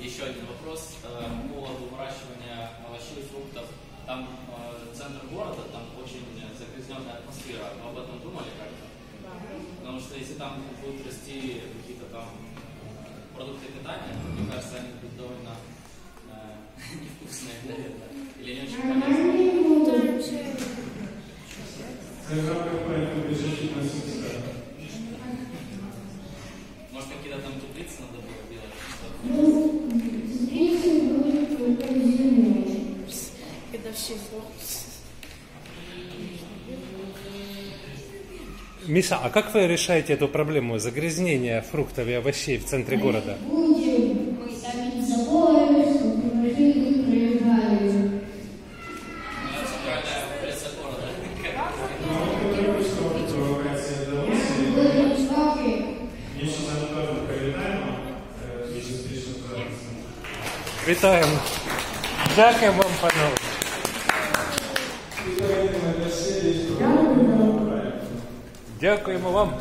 Еще один вопрос э, по поводу выращивания овощей и фруктов. Там э, центр города, там очень загрязненная атмосфера. Вы об этом думали как-то? Потому что если там будут расти какие-то там э, продукты питания, мне кажется, они будут довольно невкусные, наверное. Или не очень полезные. Они будут Це Миша, а как вы решаете эту проблему загрязнения фруктов и овощей в центре города? Вітаємо. Дякуємо вам, панове. І перейдемо до серії з проекту. Дякуємо вам.